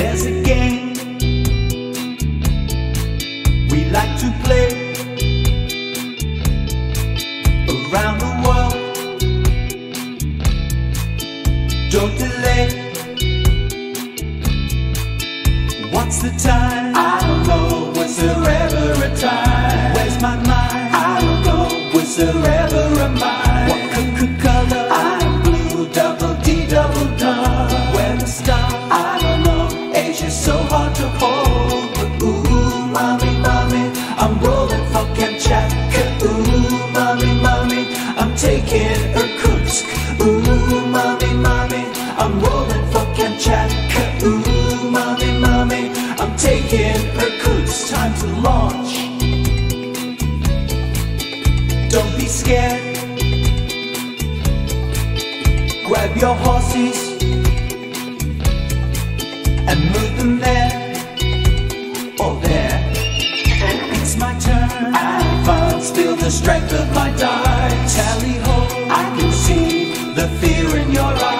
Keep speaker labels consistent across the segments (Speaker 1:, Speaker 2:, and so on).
Speaker 1: There's a game we like to play around the world. Don't delay. What's the time?
Speaker 2: I don't know, was there ever a time?
Speaker 1: Where's my mind?
Speaker 2: I don't know, was there ever Irkutsk.
Speaker 1: Time to launch. Don't be scared. Grab your horses and move them there or there. It's my turn.
Speaker 2: I Advance, feel the strength of my dice.
Speaker 1: Tally ho.
Speaker 2: I can see the fear in your eyes.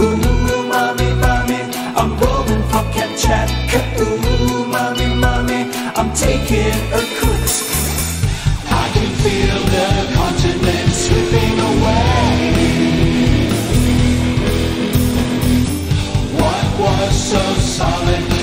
Speaker 2: Mommy, I'm rolling for Kamchatka. Ooh, mommy, I'm taking Irkutsk. I can feel the continent slipping away. What was so solid